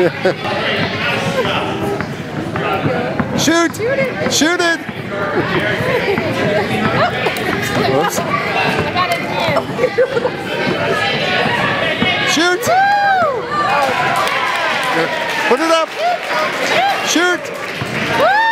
Shoot! Shoot it! Whoops. I got it in. Shoot! Put it up! Shoot! Good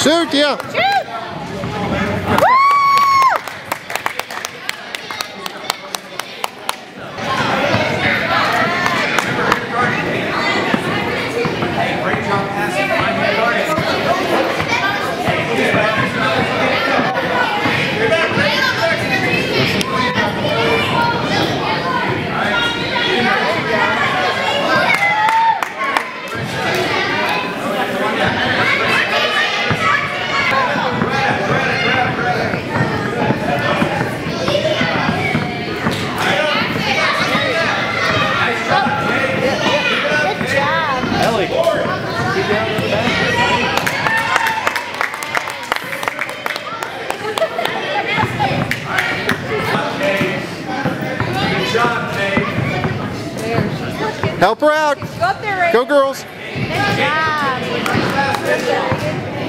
Shoot! Yeah! Shoot! Good job. Help her out! Go up there, Ray. Go girls! Good.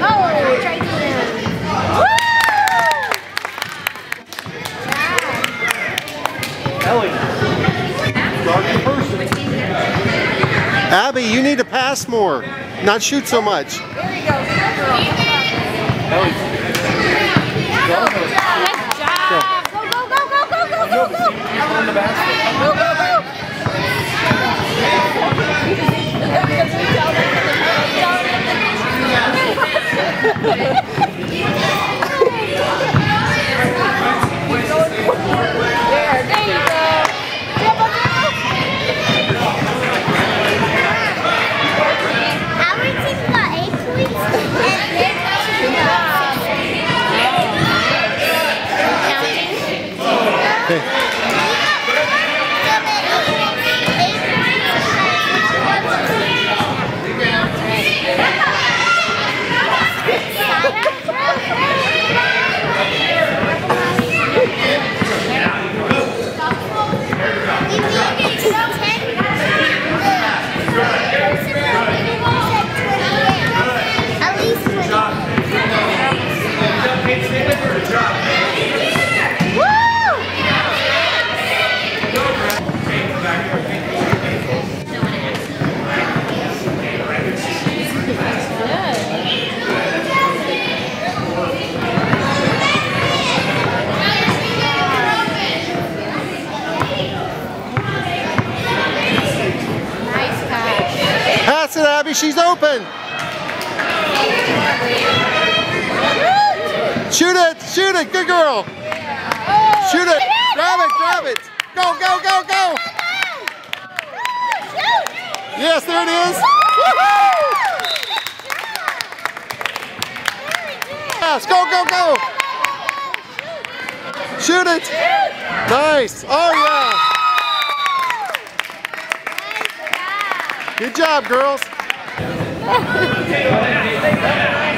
Oh, try to Woo! Abby, you need to pass more, not shoot so much. There you go. Good job. Go, go, go, go, go, go, go, go. Go, go, go. There, there you go. Dribble, dribble. Our team got eight points and their team got At least 20. Nice she's open! Shoot it! Shoot it! Good girl! Shoot it! Grab it! Grab it! Go! Go! Go! Go! Yes, there it is! Yes, go! Go! Go! Shoot it! Nice! Oh yeah! Good job, girls! Thank you.